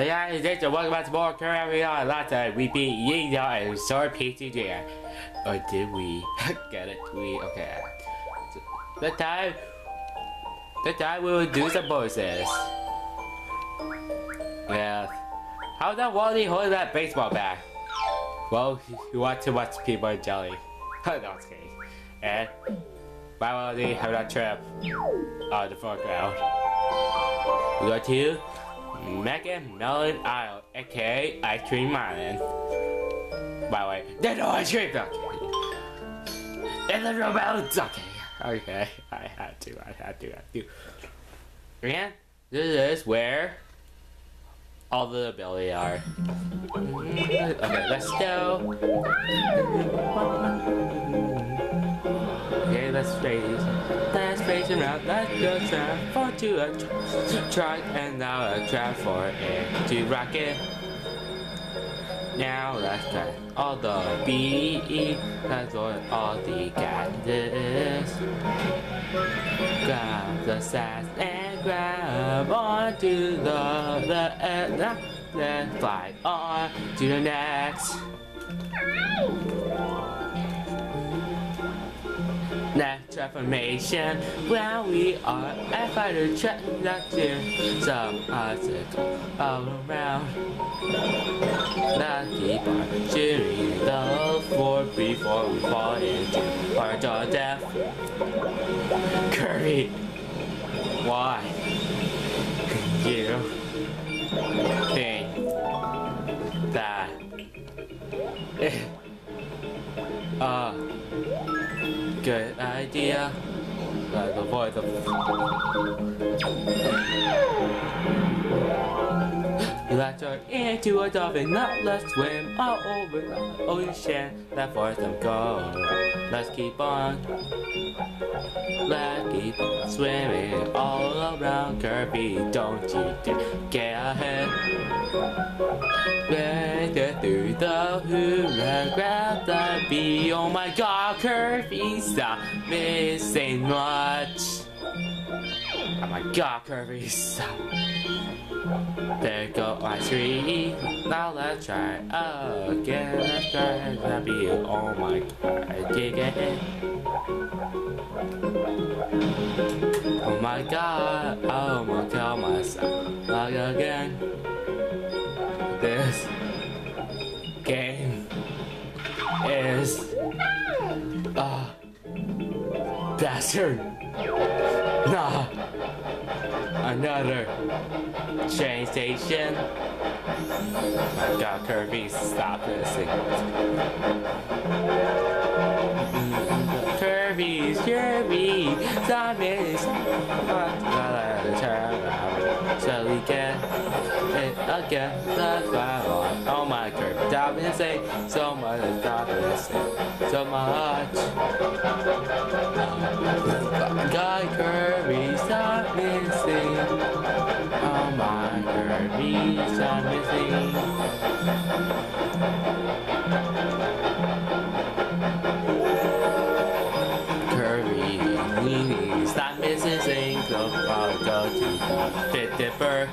Hey guys, this is welcome back to more Kirby on last time we beat Yin-Yarn and Sword PCJ. Or did we? Get it? We okay. So, this time this time we will do some bosses. Yeah. How's that Wally holding that baseball bat? Well, you want too much peanut jelly. no, it's kidding. And why Wally have that trip on the foreground? We go to Meta Melon Isle, aka Ice Cream Island. By the way, there's no ice cream! Okay. And the no melons! Okay. Okay. I had to, I had to, I had to. And this is where all the ability are. Okay, let's go. Okay, let's face. Let's face around. Let's go transform to a truck and now a trap for it to rocket. Now let's try all the B. That's what all the gadgets. Grab the sass and grab onto the the uh, then fly on to the next. Next transformation, when we are a fighter transaction, some obstacle all around. Let's keep on shooting the floor before we fall into our death. Kirby, why? You think that uh good idea. Avoid the Let's turn into a dolphin, not let's swim all over the ocean. Let them go. Let's keep on. Let's keep on swimming all around Kirby. Don't you dare get ahead. Let's get through the and grab the bee. Oh my god, Kirby, stop missing much. Oh my god, Kirby. There go my tree. Now let's try again. Let's try to be oh my god, I did it. Oh my god, oh my god, myself like again. This game is a bastard. Nah another train station. God, Kirby, stop this. Kirby, Kirby, stop it. Turn around so we get again. The fire Oh my Kirby, stop and say so much. Stop and say so much. God, Kirby, stop missing. Oh my Kirby, stop missing. Kirby, we stop missing. So I'll go to the Fit Dipper.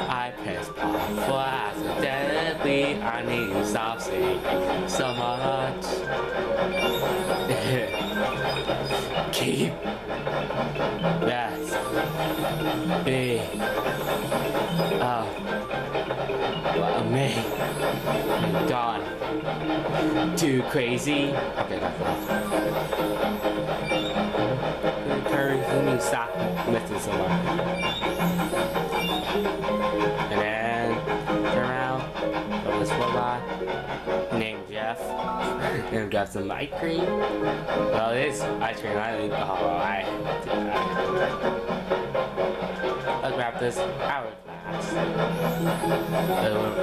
I press for accidentally. I need to stop saying so much. Keep that be uh, well, me gone too crazy. Okay, that's enough. Kirby, need to stop missing so much. And then turn around, go this robot named Jeff, and got some ice cream. Well, it is ice cream. I think. Oh, I. Let's grab this hourglass.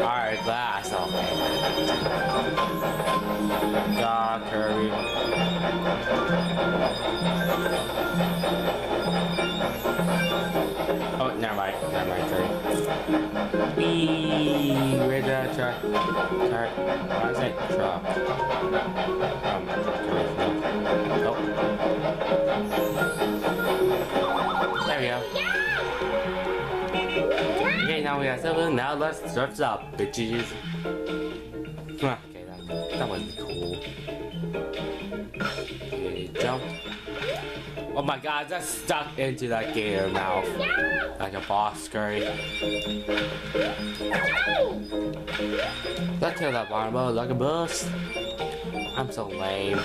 Hourglass. Oh okay. God, Kirby. Never mind, Kirby. Wee, where's that truck? Truck. Why is that truck? Um, nope. There we go. Okay, now we got seven. Now let's surf up, bitches. Okay, that, that was cool. Okay, jump. Oh my god, that's stuck into that gator mouth. Like a boss scurry. Let's kill that barbo like a bus. I'm so lame. I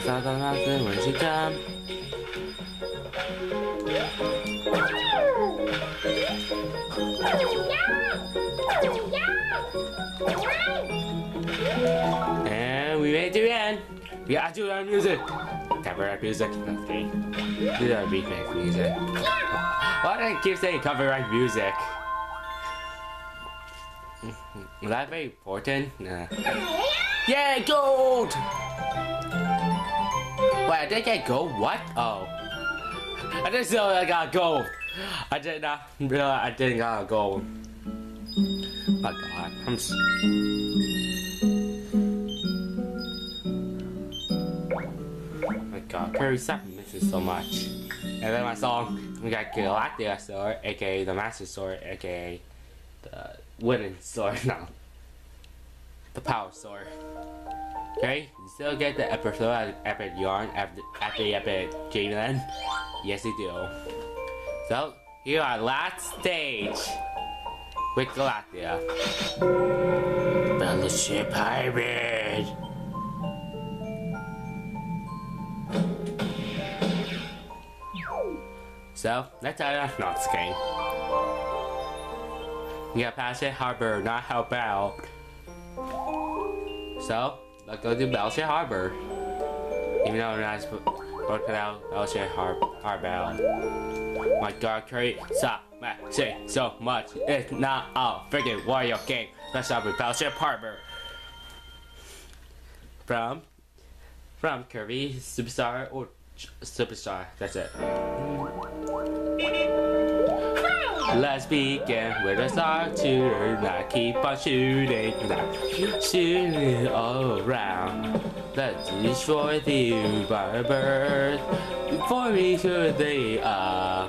thought that when she. And we made it to the end. We got to our music. Copyright music. Okay. Do our remake music. Why do I keep saying copyright music? Is that very important? Nah. Yeah, gold! Wait, I did get gold? What? Oh. I didn't know I got gold. I did not realize I didn't got gold. My god, I'm s My god, Kirby, stop missing so much. And then my song, we got Galactica Sword, aka the Master Sword, aka the Wooden Sword, no. The Power Sword. Okay, you still get the episode of Epic Yarn after, after the Epic Dreamland? Yes, you do. So, here our last stage with Galactica. Battleship Halberd! So, let's start off Knox game. We got Battleship Halberd, not help out. So, let's go to Battleship Halberd. Even though we're not supposed to out Battleship Har Halberd. My god, Kirby, stop say so much. It's not a freaking Wario game. Let's with Battleship Halberd. From, from Kirby Superstar or Superstar. That's it. Let's begin with a start to not keep on shooting, not shooting all around. Let's destroy the bird before we should they uh.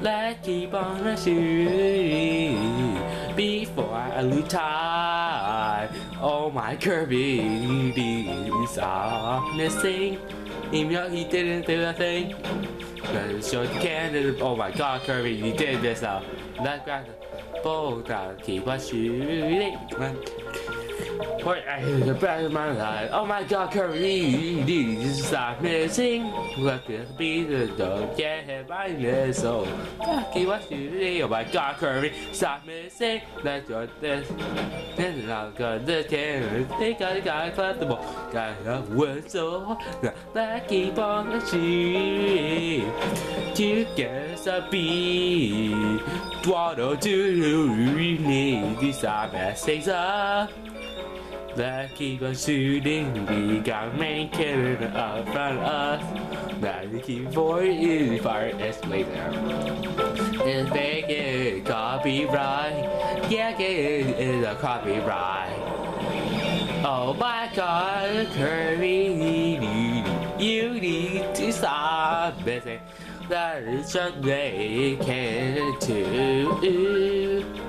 Let's keep on shooting before I lose time. Oh my Kirby, these are missing. Even though he didn't do a thing. Show the cannon. Oh my god, Kirby, you did this up. Let's grab the ball down, keep on shooting. Wait, I hear the back of my life. Oh my god, you need to stop missing. Let it be the dog, get hit by this. So, keep on shooting. Oh my god, Kirby, stop missing. Let's do this. Then I'm gonna cannon. They got a guy, clap the ball. Got a whistle. Let's keep on shooting. To get a beat. Waddle to we need to stop messing up. That keep on shooting, we got main cannon up front us. That keep for is fire escalator. It's making copyright. Yeah, it is a copyright. Oh my god, Kirby, you need to stop messing. That is they can't do.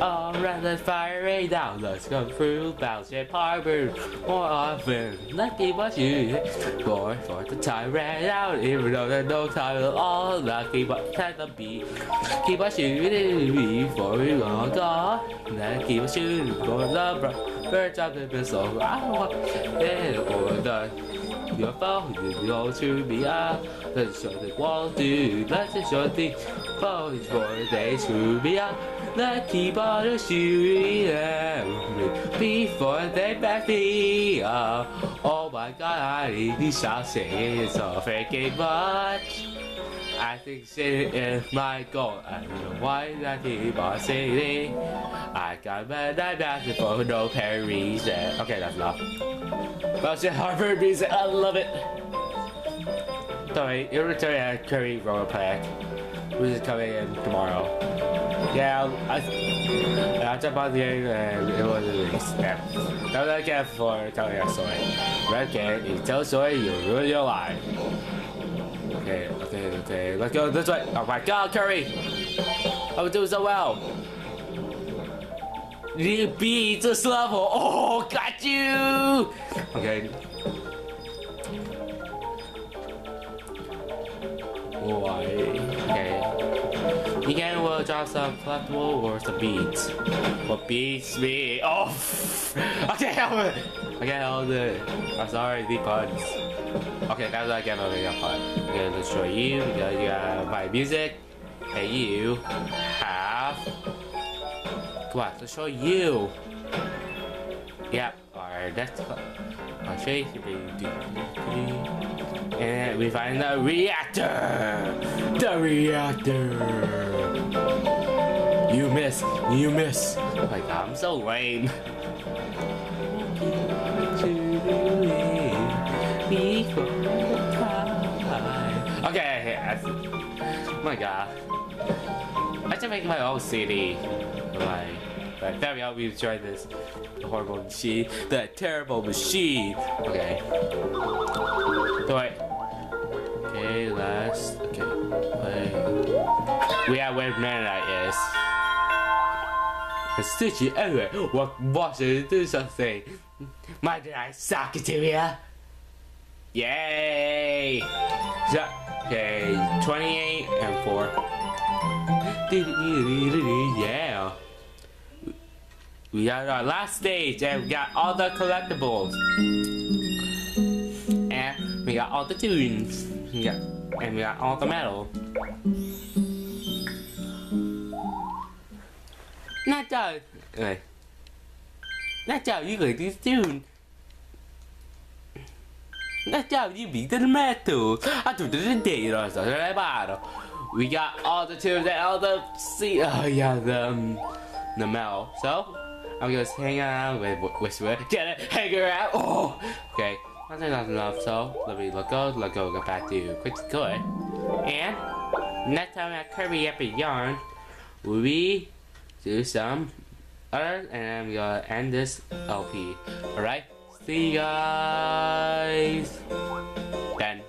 Alright, let's fire it out. Let's go through Battleship Halberd more often. Let's keep on shooting. For, the time ran out, even though there's no time at all. Let's keep on trying to beat. Keep on shooting before we long gone. Let's keep on shooting for the birds of the missile. I want it or the UFO, you go to be out. Let's the wall, dude. Let's show the foes for they to be out. Let's keep on shooting before they back me up. Oh my god, I need to stop saying so freaking much. Think sitting is my goal. I don't know why I keep on sitting. I got mad at that for no apparent reason. Okay, that's enough. Bowser Halberd music, I love it. Sorry, you're returning at Curry Roller Pack. Is coming in tomorrow. Yeah, I, I jumped on the game and it was released. Yeah. That was again for telling a story. Red Kid, you tell a story, you ruin your life. Okay, okay, okay. Let's go this way. Oh my god, Kirby! Oh, I was doing so well. You beat this level. Oh, got you! Okay. Why? You can will drop some collectible or some beats. What beats me? Oh! I can't help it! I can't help it. I'm sorry, the puns. Okay, that's I get over your part. I'm gonna show you. Got, you got my music. And you have. Come on, let's show you. Yep, alright, that's. I'll. And we find the reactor! The reactor! You miss! You miss! My god, I'm so lame. Okay, I. Oh my god. I should make my own CD. Like, there we go, we enjoyed this. Horrible machine. The terrible machine. Okay. So wait. Okay, last. Okay, play. We have where Manite is. Stitchy anyway, What is do something? My did I suck it to you? Yay! Okay, 28 and 4. Yeah. We got our last stage and we got all the collectibles. And we got all the tunes. Got, and we got all the metal. Nè trời Này Nè trời như người đi tune Nè trời như bị tên metal I do the data so that's bad. We got all the tunes and all the see oh yeah the um, the metal. So I'm just hang around with Whisper. Get it? Hang around. Oh, okay. I think that's enough. So let me let go. Let go. Get back to quick good. And next time at Kirby Epic Yarn, we do some other, and I'm gonna end this LP. All right. See you guys then.